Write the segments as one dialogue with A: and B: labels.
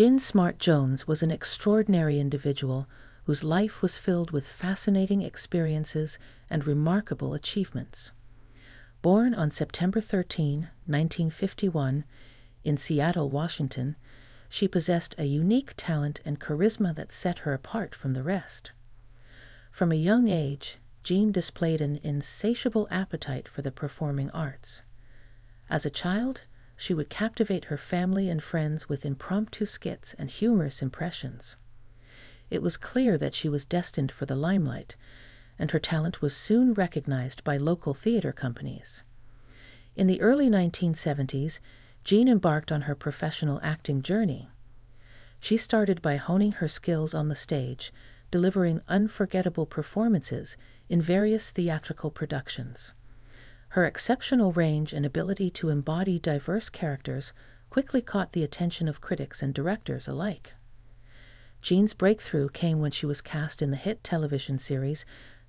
A: Jean Smart Jones was an extraordinary individual whose life was filled with fascinating experiences and remarkable achievements. Born on September 13, 1951, in Seattle, Washington, she possessed a unique talent and charisma that set her apart from the rest. From a young age, Jean displayed an insatiable appetite for the performing arts. As a child, she would captivate her family and friends with impromptu skits and humorous impressions. It was clear that she was destined for the limelight, and her talent was soon recognized by local theater companies. In the early 1970s, Jean embarked on her professional acting journey. She started by honing her skills on the stage, delivering unforgettable performances in various theatrical productions. Her exceptional range and ability to embody diverse characters quickly caught the attention of critics and directors alike. Jean's breakthrough came when she was cast in the hit television series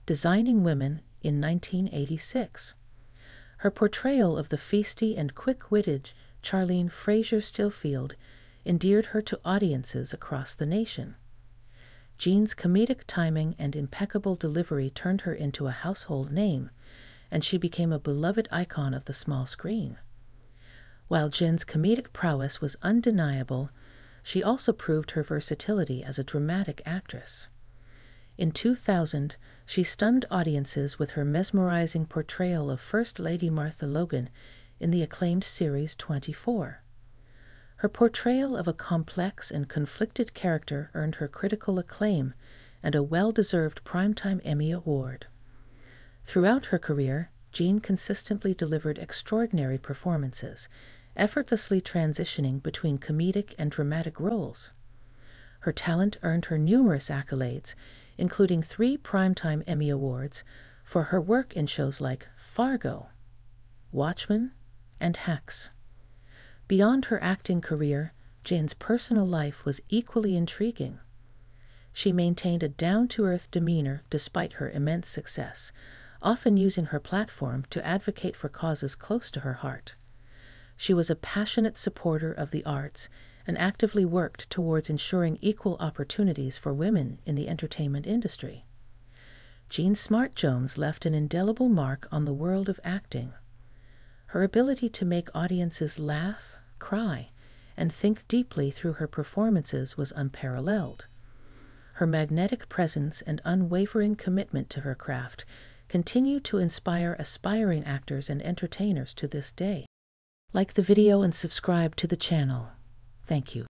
A: Designing Women in 1986. Her portrayal of the feisty and quick-witted Charlene Frazier Stillfield endeared her to audiences across the nation. Jean's comedic timing and impeccable delivery turned her into a household name, and she became a beloved icon of the small screen. While Jen's comedic prowess was undeniable, she also proved her versatility as a dramatic actress. In 2000, she stunned audiences with her mesmerizing portrayal of First Lady Martha Logan in the acclaimed series 24. Her portrayal of a complex and conflicted character earned her critical acclaim and a well deserved Primetime Emmy Award. Throughout her career, Jean consistently delivered extraordinary performances, effortlessly transitioning between comedic and dramatic roles. Her talent earned her numerous accolades, including three Primetime Emmy Awards for her work in shows like Fargo, Watchmen, and Hacks. Beyond her acting career, Jane's personal life was equally intriguing. She maintained a down to earth demeanor despite her immense success, often using her platform to advocate for causes close to her heart. She was a passionate supporter of the arts and actively worked towards ensuring equal opportunities for women in the entertainment industry. Jean Smart Jones left an indelible mark on the world of acting. Her ability to make audiences laugh, cry, and think deeply through her performances was unparalleled. Her magnetic presence and unwavering commitment to her craft continue to inspire aspiring actors and entertainers to this day. Like the video and subscribe to the channel. Thank you.